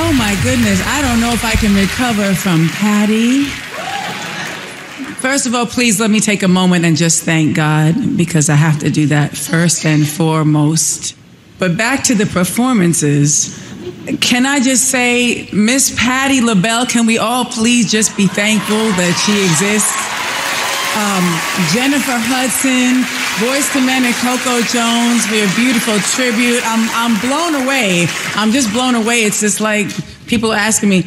Oh my goodness, I don't know if I can recover from Patti. First of all, please let me take a moment and just thank God because I have to do that first and foremost. But back to the performances. Can I just say, Miss Patti LaBelle, can we all please just be thankful that she exists? Um, Jennifer Hudson, Boyz II Men and Coco Jones for your beautiful tribute. I'm, I'm blown away. I'm just blown away. It's just like people asking me,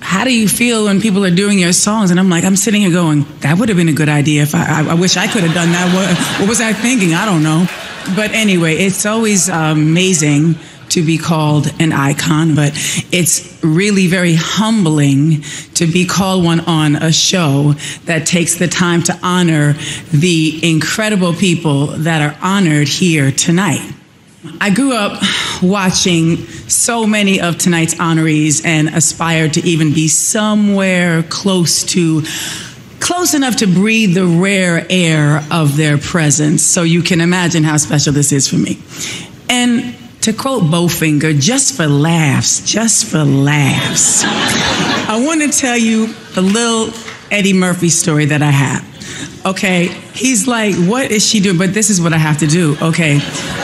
how do you feel when people are doing your songs? And I'm like, I'm sitting here going, that would have been a good idea if I, I, I wish I could have done that. What, what was I thinking? I don't know. But anyway, it's always uh, amazing to be called an icon, but it's really very humbling to be called one on a show that takes the time to honor the incredible people that are honored here tonight. I grew up watching so many of tonight's honorees and aspired to even be somewhere close to close enough to breathe the rare air of their presence. So you can imagine how special this is for me. And to quote Bowfinger, just for laughs, just for laughs, I want to tell you a little Eddie Murphy story that I have. Okay, he's like, what is she doing? But this is what I have to do. Okay,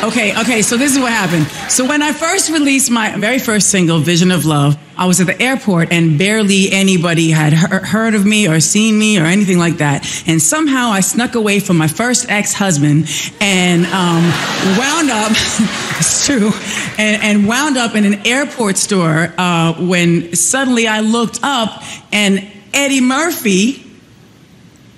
okay, okay. So this is what happened. So when I first released my very first single, Vision of Love, I was at the airport and barely anybody had he- heard of me or seen me or anything like that. And somehow I snuck away from my first ex-husband and um, wound up, it's true, and, and, wound up in an airport store uh, when suddenly I looked up and Eddie Murphy,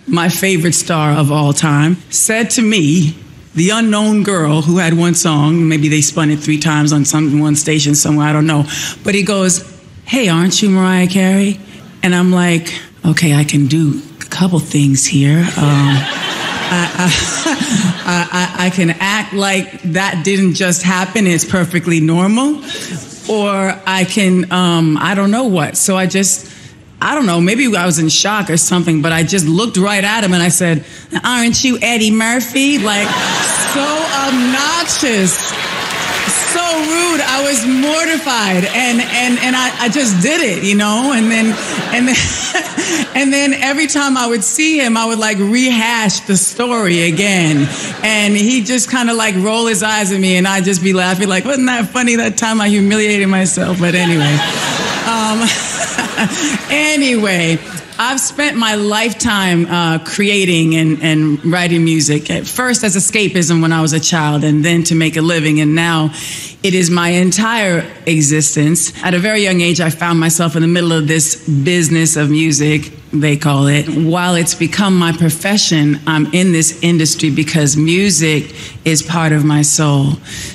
my favorite star of all time, said to me, the unknown girl who had one song, maybe they spun it three times on some one station somewhere, I don't know. But he goes, Hey, aren't you Mariah Carey? And I'm like, Okay, I can do a couple things here. Um, I, I, I, I, can act like that didn't just happen, it's perfectly normal. Or I can, um, I don't know what. So I just, I don't know, maybe I was in shock or something, but I just looked right at him and I said, Aren't you Eddie Murphy? Like, so obnoxious, rude. I was mortified and, and, and I, I just did it, you know? And then, and then, and then every time I would see him, I would like rehash the story again. And he just kind of like roll his eyes at me and I'd just be laughing like, wasn't that funny that time I humiliated myself? But anyway. Um, anyway, I've spent my lifetime uh, creating and, and writing music. At first as escapism when I was a child, and then to make a living. And now it is my entire existence. At a very young age, I found myself in the middle of this business of music, they call it. While it's become my profession, I'm in this industry because music is part of my soul.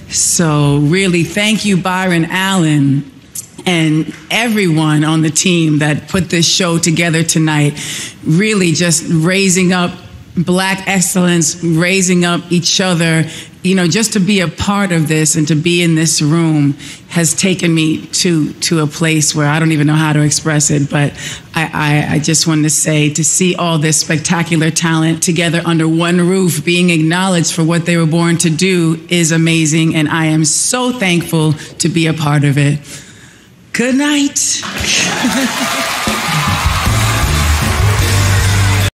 So, really, thank you, Byron Allen and everyone on the team that put this show together tonight, really just raising up black excellence, raising up each other, you know, just to be a part of this and to be in this room has taken me to to a place where I don't even know how to express it. But I, I, I just wanted to say to see all this spectacular talent together under one roof, being acknowledged for what they were born to do, is amazing, and I am so thankful to be a part of it. Good night.